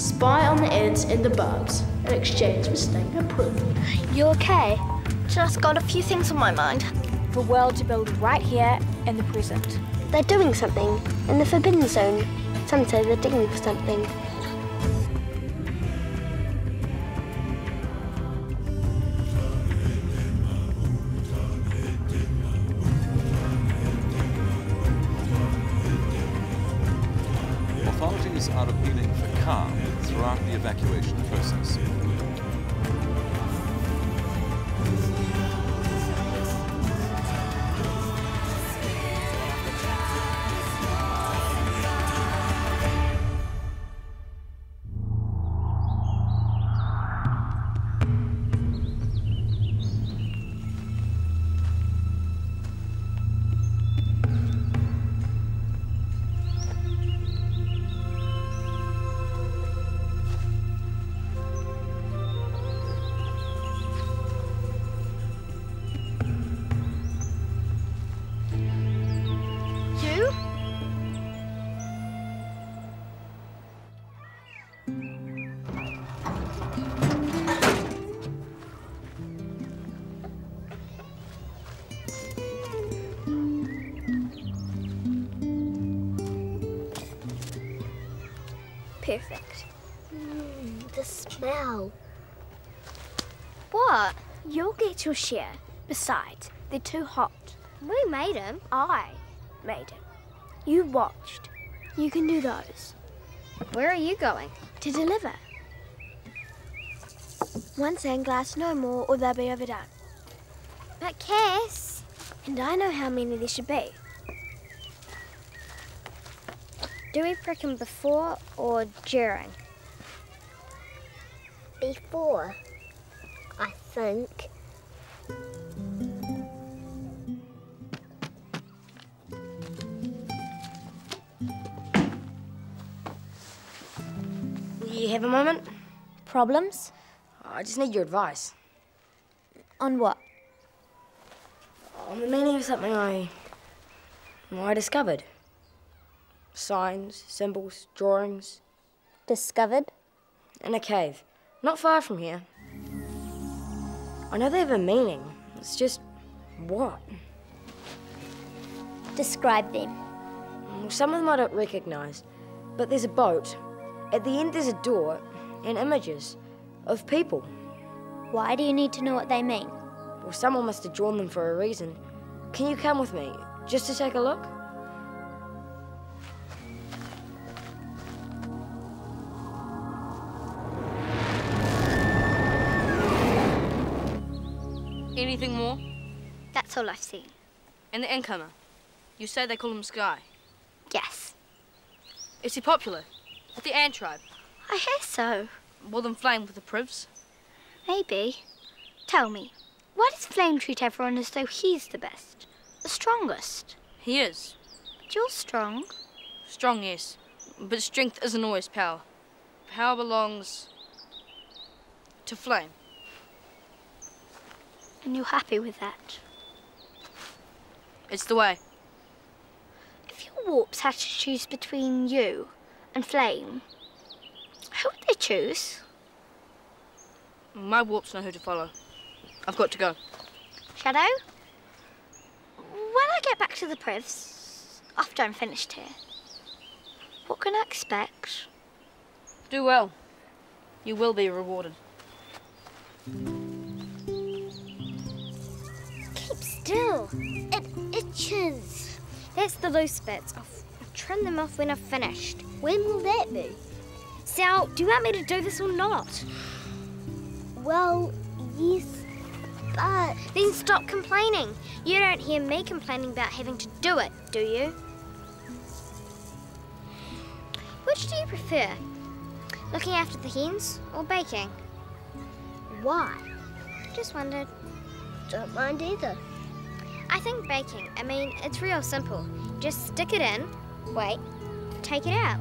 spy on the ants and the bugs in exchange for staying in prison. You okay? Just got a few things on my mind. The world to build right here in the present. They're doing something in the Forbidden Zone. Some say they're digging for something. The. What? You'll get your share. Besides, they're too hot. We made them. I made them. You watched. You can do those. Where are you going? To deliver. One sand glass, no more, or they'll be overdone. But Cass. And I know how many there should be. Do we prick him before or during? Before, I think. You have a moment? Problems? I just need your advice. On what? On the meaning of something I. I discovered. Signs, symbols, drawings. Discovered? In a cave. Not far from here. I know they have a meaning. It's just. what? Describe them. Some of them I don't recognize. But there's a boat. At the end, there's a door and images of people. Why do you need to know what they mean? Well, someone must have drawn them for a reason. Can you come with me, just to take a look? Anything more? That's all I've seen. And the incomer? You say they call him Sky. Yes. Is he popular? With the Ant tribe? I hear so. More than Flame with the Privs? Maybe. Tell me, why does Flame treat everyone as though he's the best? The strongest? He is. But you're strong. Strong, yes. But strength isn't always power. Power belongs to Flame. And you're happy with that. It's the way. If your warps had to choose between you and Flame, who would they choose? My warps know who to follow. I've got to go. Shadow? When I get back to the Privs, after I'm finished here, what can I expect? Do well. You will be rewarded. It itches. That's the loose bits. I'll, I'll trim them off when I've finished. When will that be? Sal, do you want me to do this or not? Well, yes, but Then stop complaining. You don't hear me complaining about having to do it, do you? Which do you prefer? Looking after the hens or baking? why? Just wondered. Don't mind either. I think baking. I mean, it's real simple. Just stick it in, wait, take it out.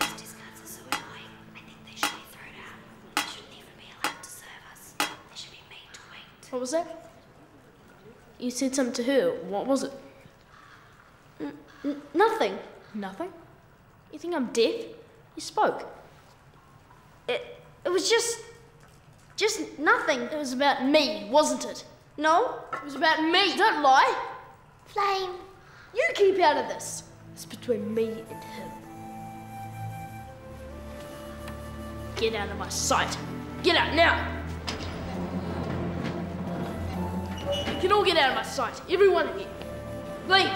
These discards are so annoying. I think they should be thrown out. They shouldn't even be allowed to serve us. They should be made to wait. What was that? You said something to her. What was it? N- nothing. Nothing? You think I'm deaf? You spoke. It, it was just. Just nothing. It was about me, wasn't it? No? It was about me. Don't lie. Flame. You keep out of this. It's between me and him. Get out of my sight. Get out now. You can all get out of my sight. Every one of you. Leave.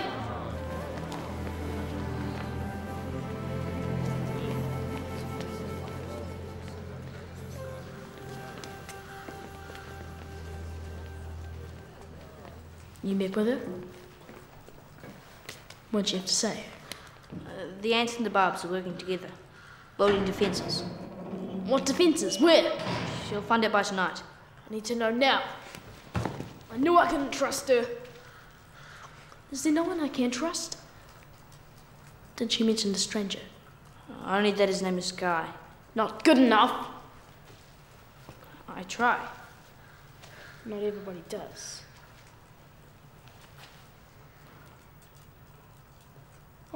You met with her? What'd you have to say? Uh, the ants and the barbs are working together, building defences. What defences? Where? She'll find out by tonight. I need to know now. I knew I couldn't trust her. Is there no one I can trust? Did she mention the stranger? Uh, only that his name is Sky. Not good enough. I try. Not everybody does.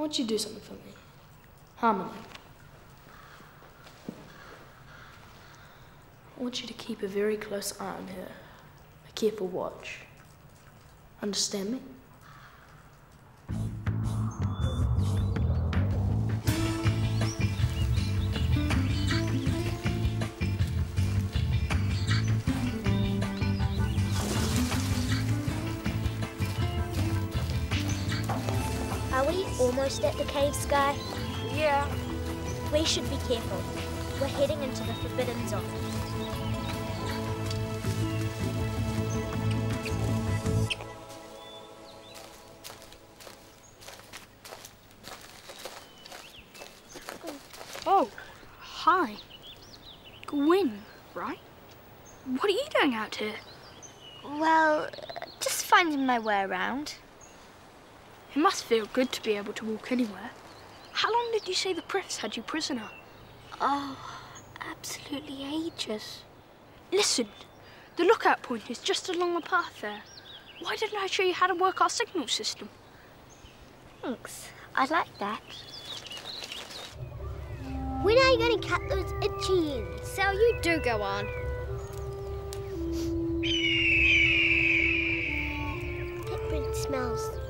I want you do something for me. Harmony. I want you to keep a very close eye on her, a careful watch. Understand me? We almost at the cave, Sky? Yeah. We should be careful. We're heading into the Forbidden Zone. Oh, hi. Gwyn, right? What are you doing out here? Well, just finding my way around. It must feel good to be able to walk anywhere. How long did you say the Privs had you prisoner? Oh, absolutely ages. Listen, the lookout point is just along the path there. Why didn't I show you how to work our signal system? Thanks. I'd like that. When are you going to cut those itchy ends? So you do go on. Print smells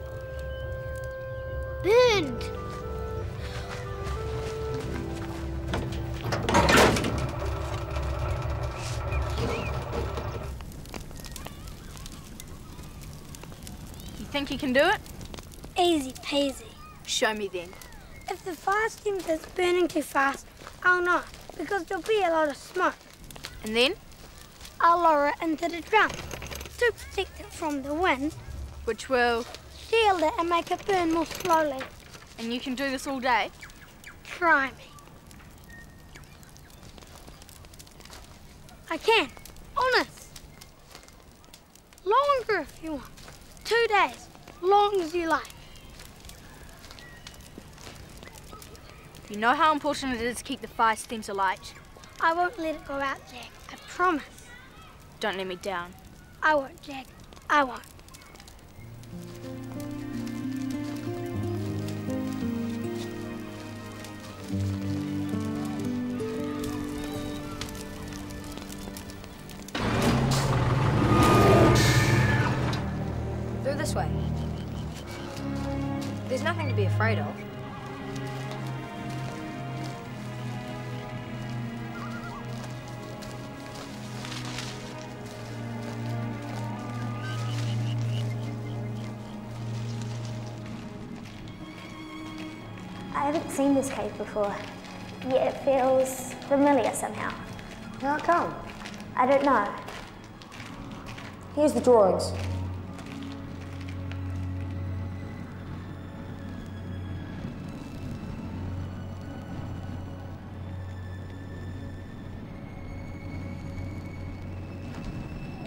burned. You think you can do it? Easy peasy. Show me then. If the fire steam is burning too fast, I'll not, because there'll be a lot of smoke. And then? I'll lower it into the drum to protect it from the wind, Which will. shield it and make it burn more slowly. And you can do this all day? Try me. I can. Honest. Longer if you want. Two days. Long as you like. You know how important it is to keep the fire steams alight. I won't let it go out, Jag. I promise. Don't let me down. I won't, Jag. I won't. Nothing to be afraid of. I haven't seen this cave before, yet it feels familiar somehow. How come? I don't know. Here's the drawings.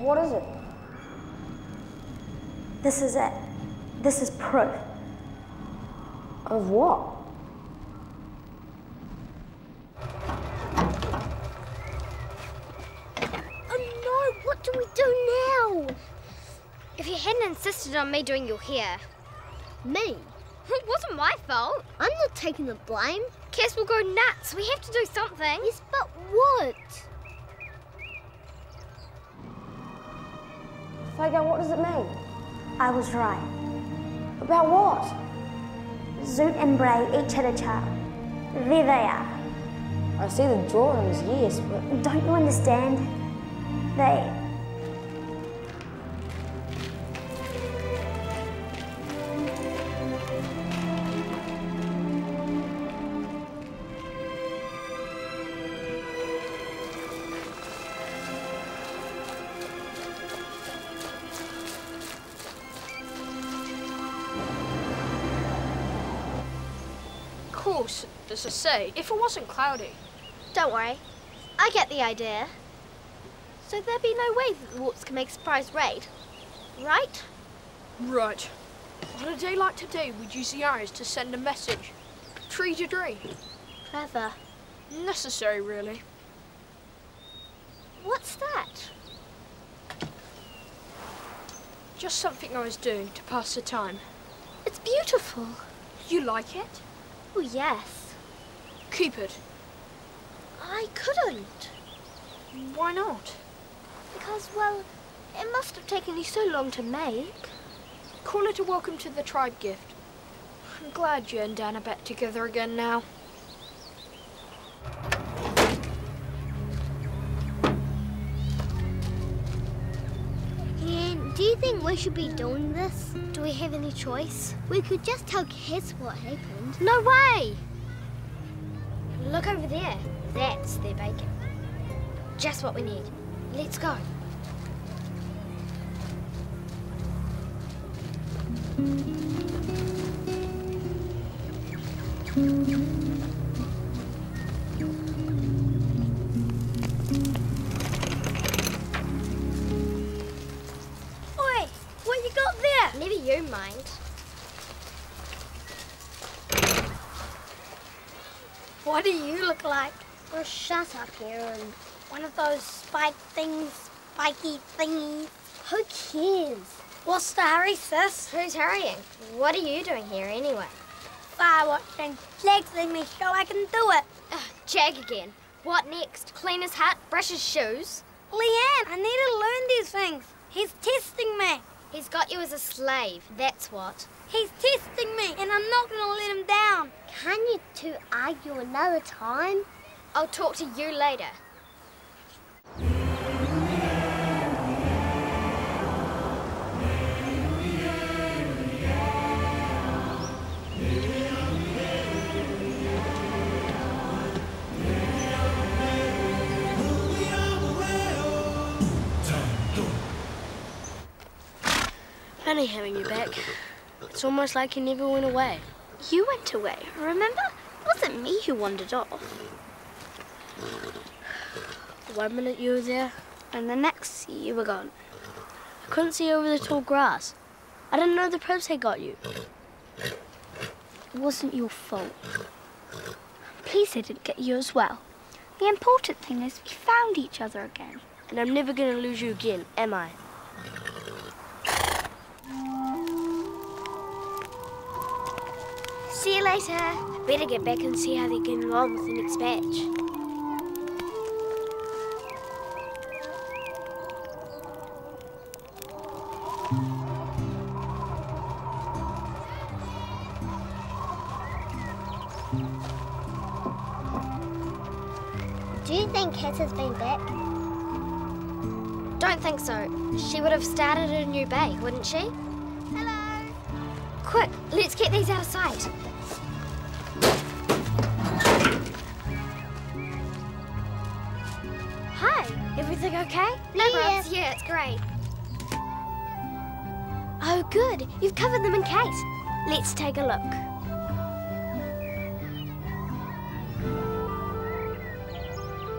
What is it? This is it. This is proof. Of what? Oh no, what do we do now? If you hadn't insisted on me doing your hair, Me? It wasn't my fault. I'm not taking the blame. Cass will go nuts. We have to do something. Yes, but what? Faygar, what does it mean? I was right. About what? Zoot and Bray each had a child. There they are. I see the drawings, yes, but Don't you understand? They. Course, as I say, if it wasn't cloudy. Don't worry. I get the idea. So there'd be no way that the Warps can make a surprise raid. Right? Right. On a day like today, we'd use the arrows to send a message. Tree to tree. Clever. Necessary, really. What's that? Just something I was doing to pass the time. It's beautiful. You like it? Oh, yes. Keep it. I couldn't. Why not? Because, well, it must have taken you so long to make. Call it a welcome to the tribe gift. I'm glad you and Dan are back together again now. Do you think we should be doing this? Do we have any choice? We could just tell kids what happened. No way! Look over there. That's their bacon. Just what we need. Let's go. You mind. What do you look like? Oh, shut up, Erin. One of those spike things, spiky thingies. Who cares? What's the hurry, sis? Who's hurrying? What are you doing here anyway? Fire watching. Legs let me show I can do it. Ugh, Jag again. What next? Clean his hat, brush his shoes? Leanne, I need to learn these things. He's testing me. He's got you as a slave, that's what. He's testing me, and I'm not going to let him down. Can you two argue another time? I'll talk to you later. Funny having you back. It's almost like you never went away. You went away, remember? It wasn't me who wandered off. One minute you were there, And the next, you were gone. I couldn't see over the tall grass. I didn't know the Privs had got you. It wasn't your fault. Please, I didn't get you as well. The important thing is we found each other again. And I'm never going to lose you again, am I? See you later. Better get back and see how they're getting on with the next batch. Do you think Cass has been back? Don't think so. She would have started a new bay, wouldn't she? Hello. Quick, let's get these out of sight. Okay? No Yeah. problems. Yeah, it's great. Oh, good. You've covered them in case. Let's take a look.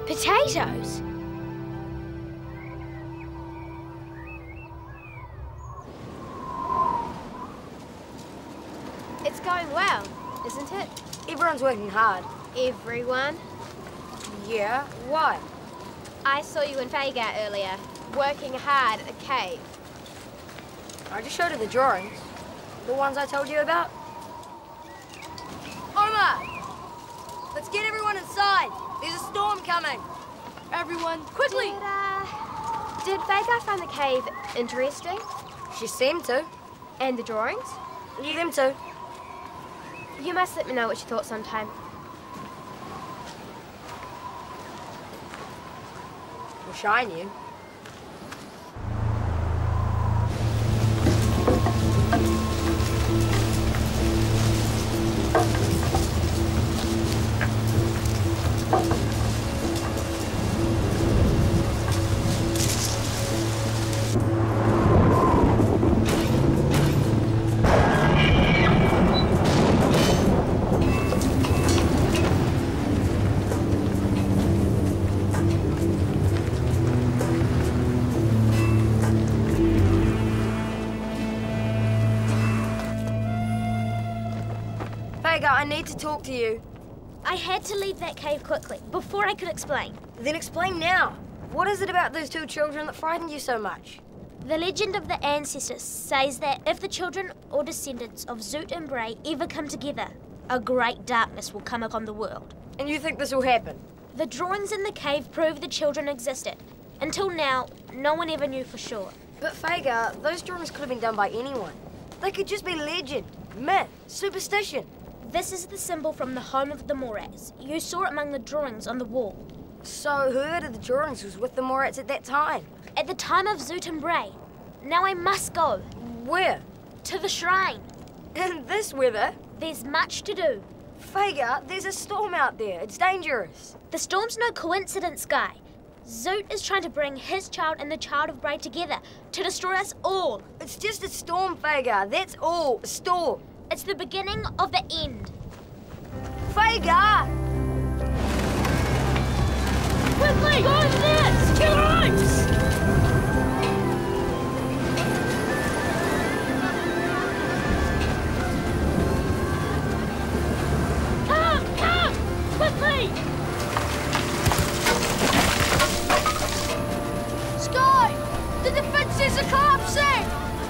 Potatoes. It's going well, isn't it? Everyone's working hard. Everyone. Yeah? Why? I saw you in Faygar earlier, working hard at the cave. I just showed her the drawings. The ones I told you about. Zora! Let's get everyone inside. There's a storm coming. Everyone, quickly! Did, uh, did Faygar find the cave interesting? She seemed to. And the drawings? Them too. You must let me know what you thought sometime. We'll shine you. Talk to you. I had to leave that cave quickly, before I could explain. Then explain now. What is it about those two children that frightened you so much? The legend of the ancestors says that if the children or descendants of Zoot and Bray ever come together, a great darkness will come upon the world. And you think this will happen? The drawings in the cave prove the children existed. Until now, no one ever knew for sure. But Faygar, those drawings could have been done by anyone. They could just be legend, myth, superstition. This is the symbol from the home of the Morats. You saw it among the drawings on the wall. So whoever did the drawings was with the Morats at that time? At the time of Zoot and Bray. Now I must go. Where? To the shrine. In this weather? There's much to do. Faygar, there's a storm out there. It's dangerous. The storm's no coincidence, Sky. Zoot is trying to bring his child and the child of Bray together to destroy us all. It's just a storm, Faygar. That's all. A storm. It's the beginning of the end. Faygar! Quickly, go over there! Secure the ropes! Come, come! Quickly! Sky! The defenses are collapsing!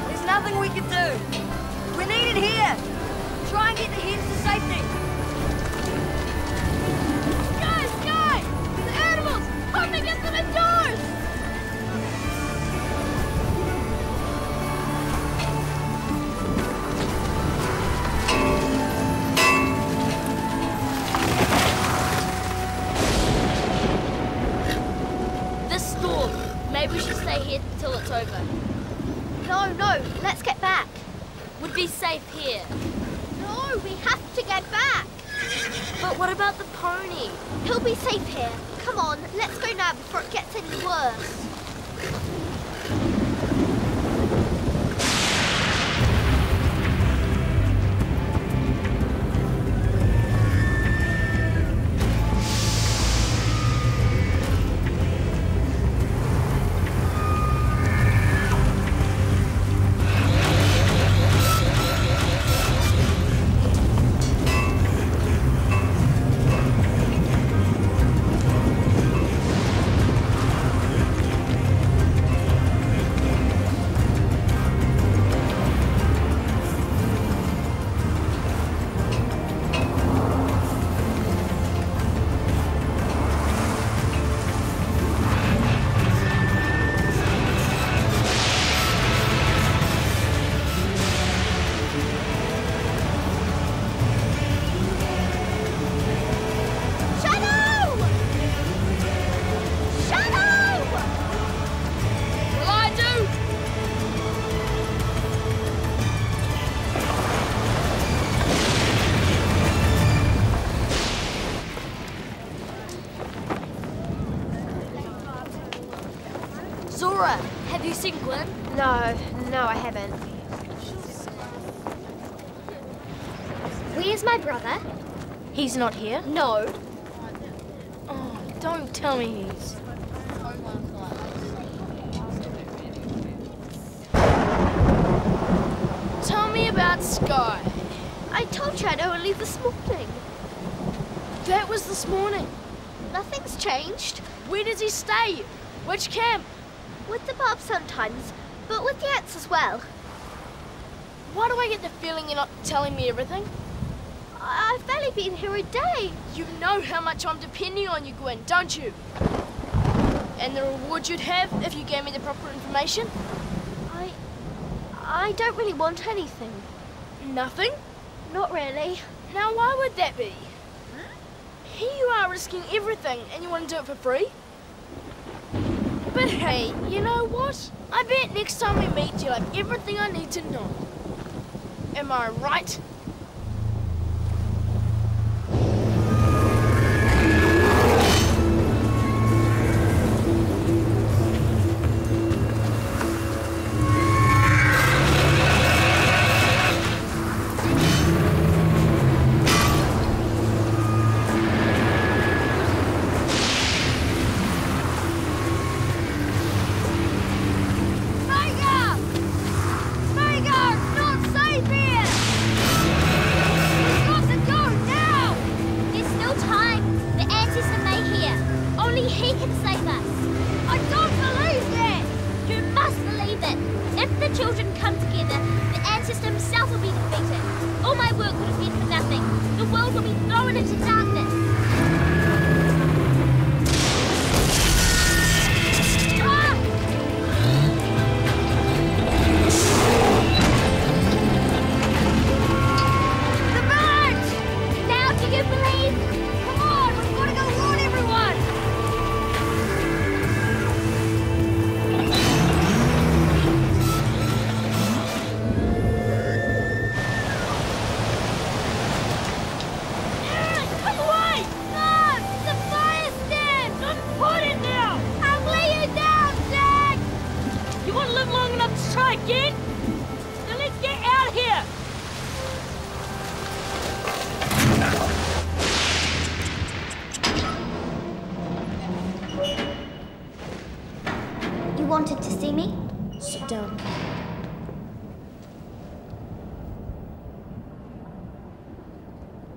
There's nothing we can do. We need it here. Try and get the hens to safety. Sky, Sky! The animals! Get them indoors! Safe here. Come on, let's go now before it gets any worse. You seen Gwyn? No, no, I haven't. Where's my brother? He's not here. No. Oh, don't tell me he's. Tell me about Sky. I told you I'd only leave this morning. That was this morning. Nothing's changed. Where does he stay? Which camp? With the Bob sometimes, but with the ants as well. Why do I get the feeling you're not telling me everything? I've barely been here a day. You know how much I'm depending on you, Gwyn, don't you? And the reward you'd have if you gave me the proper information? I. I don't really want anything. Nothing? Not really. Now, why would that be? Here you are risking everything and you want to do it for free? But hey, you know what? I bet next time we meet you'll have everything I need to know. Am I right?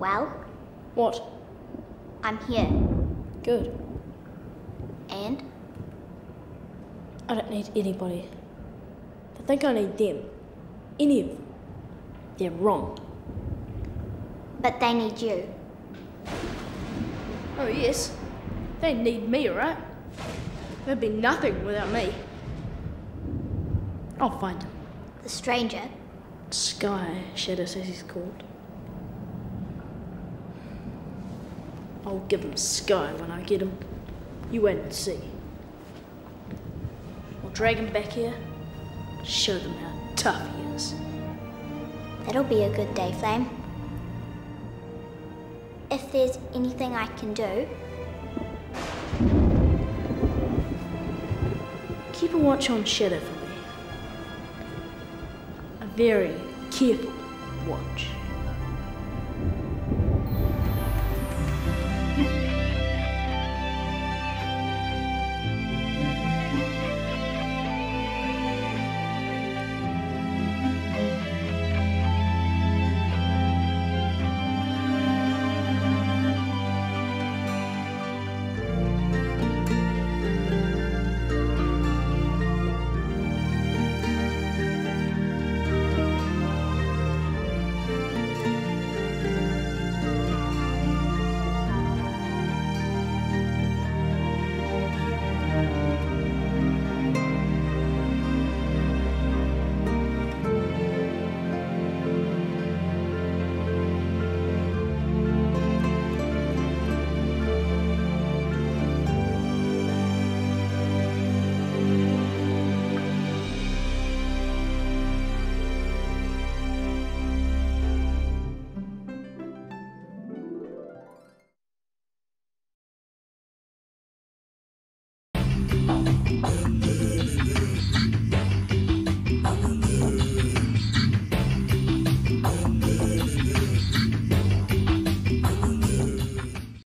Well, What? I'm here. Good. And? I don't need anybody. They think I need them. Any of them. They're wrong. But they need you. Oh, yes. They need me, right? There'd be nothing without me. I'll find him. The stranger. Sky, Shadow says he's called. I'll give him Sky when I get him. You wait and see. I'll drag him back here, show them how tough he is. That'll be a good day, Flame. If there's anything I can do, Keep a watch on Shadow for me. A very careful watch.